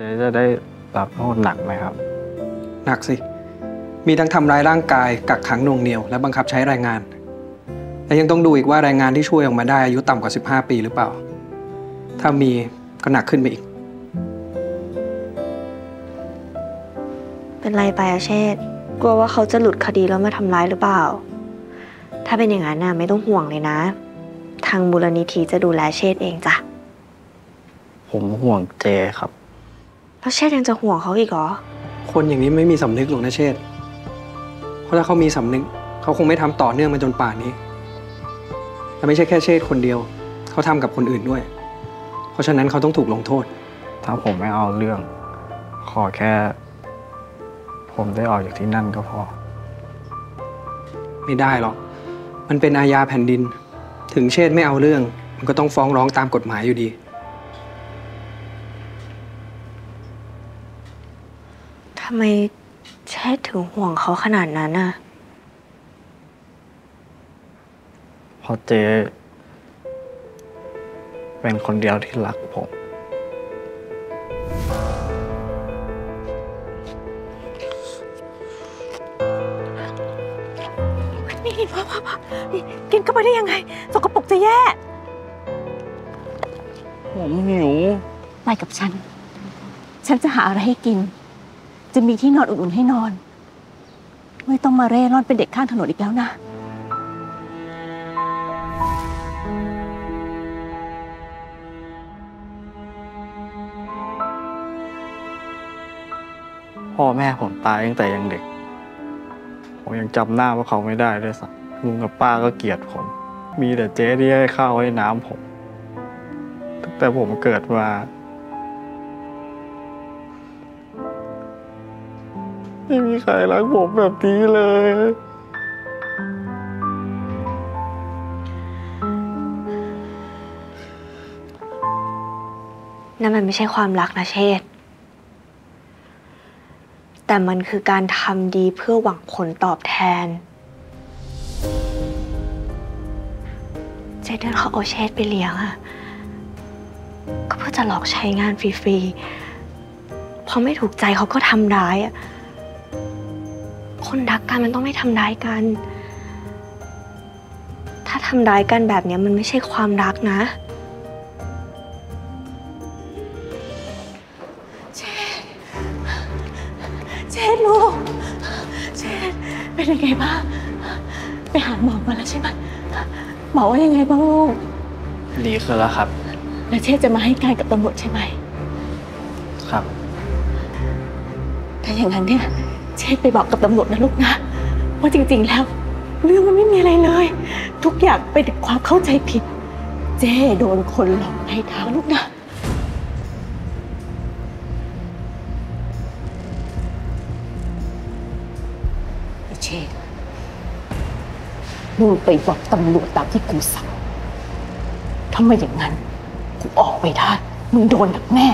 จ๊จะได้รับโทษหนักไหมครับ หนักสิ มีทั้งทำร้ายร่างกาย กักขังหน่วงเหนียว และบังคับใช้แรงงาน และยังต้องดูอีกว่าแรงงานที่ช่วยออกมาได้อายุต่ำกว่า 15 ปีหรือเปล่า ถ้ามีก็หนักขึ้นไปอีก เป็นไรไปอะเชษฐ์กลัวว่าเขาจะหลุดคดีแล้วมาทำร้ายหรือเปล่า ถ้าเป็นอย่างนั้นน่ะไม่ต้องห่วงเลยนะ ทางมูลนิธิจะดูแลเชษฐ์เองจ้ะ ผมห่วงเจครับ แล้วเชษฐ์ยังจะห่วงเขาอีกเหรอ คนอย่างนี้ไม่มีสำนึกหรอกนะเชษฐ์เพราะถ้าเขามีสำนึก เขาคงไม่ทำต่อเนื่องมาจนป่านนี้ และไม่ใช่แค่เชษฐ์คนเดียว เขาทำกับคนอื่นด้วย เพราะฉะนั้นเขาต้องถูกลงโทษ ถ้าผมไม่เอาเรื่อง ขอแค่ ผมได้ออกจากที่นั่นก็พอ ไม่ได้หรอก มันเป็นอาญาแผ่นดิน ถึงเชษฐ์ไม่เอาเรื่อง มันก็ต้องฟ้องร้องตามกฎหมายอยู่ดีำไมเชษฐ์ถึงห่วงเขาขนาดนั้นน่ะ เพราะเจเป็นคนเดียวที่รักผม นี่นี่พ่อพ่อพ่อนี่กินเข้าไปได้ยังไง สกปรกจะแย่ ผมหิว ไปกับฉัน ฉันจะหาอะไรให้กิน จะมีที่นอนอุ่นๆให้นอน ไม่ต้องมาเร่ร่อนเป็นเด็กข้างถนนอีกแล้วนะ พ่อแม่ผมตายตั้งแต่ยังเด็ก ผมยังจำหน้าพวกเขาไม่ได้ด้วยซ้ำลุงกับป้าก็เกลียดผม มีแต่เจ๊ที่ให้ข้าวให้น้ำผม ตั้งแต่ผมเกิดมา ไม่มีใครรักผมแบบนี้เลยนั่นมันไม่ใช่ความรักนะเชษแต่มันคือการทำดีเพื่อหวังผลตอบแทน เจเดนเขาเอาเชษไปเลี้ยงอะก็เพื่อจะหลอกใช้งานฟรีๆ พอไม่ถูกใจเขาก็ทำร้ายอะ คนรักกันมันต้องไม่ทำร้ายกัน ถ้าทำร้ายกันแบบเนี้ยมันไม่ใช่ความรักนะ เชษลูก เชษเป็นยังไงบ้าง ไปหาหมอมาแล้วใช่ไหมหมอว่ายังไงบ้างลูก ดีขึ้นแล้วครับ แล้วเชษจะมาให้การกับตำรวจใช่ไหม ครับ ถ้าอย่างนั้นเนี่ย เชษไปบอกกับตำรวจนะลูกนะว่าจริง ๆ แล้ว เรื่องมันไม่มีอะไรเลย ทุกอย่างเป็นความเข้าใจผิด เจ้โดนคนหลอกให้ทางลูกนะไอ้เชษมึงไปบอกตำรวจตามที่กูสั่งถ้าไม่อย่างนั้นกูออกไปได้มึงโดนหนักแน่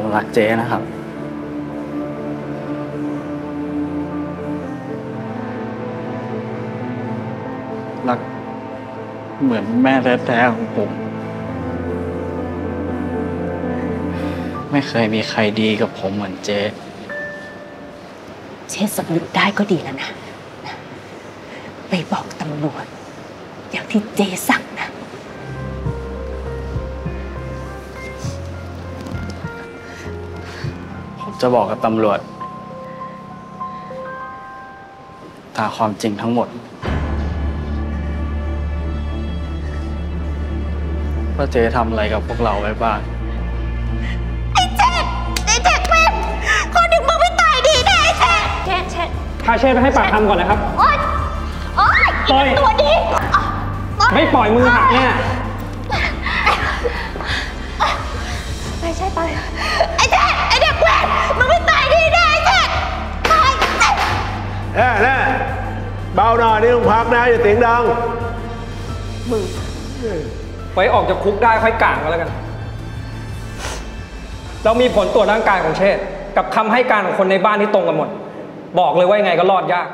ผมรักเจ๊นะครับ รักเหมือนแม่แท้ๆของผม ไม่เคยมีใครดีกับผมเหมือนเจ๊เช็ดสำนึกได้ก็ดีแล้วนะ ไปบอกตำรวจ อย่างที่เจสั่ง จะบอกกับตำรวจ ตาความจริงทั้งหมด ว่าเจ๊ทำอะไรกับพวกเราไว้บ้าง ไอ้เจ๊ไอ้เท็กเป็นคนดึงมึงไม่ตายดีแน่ไอ้แท็กเจ๊พาเช่ไปให้ปากคำก่อนนะครับ โอ๊ยโอ๊ยปล่อย ตัวดีไม่ปล่อยมือหักเนี่ย ไม่ใช่ไป แน่แน่เบาหน่อยนี่ต้องพักนะอย่าเสียงดังไว้ออกจากคุกได้ค่อยกลางก็แล้วกัน เรามีผลตรวจร่างกายของเชษกับคำให้การของคนในบ้านที่ตรงกันหมด บอกเลยว่ายังไงก็รอดยาก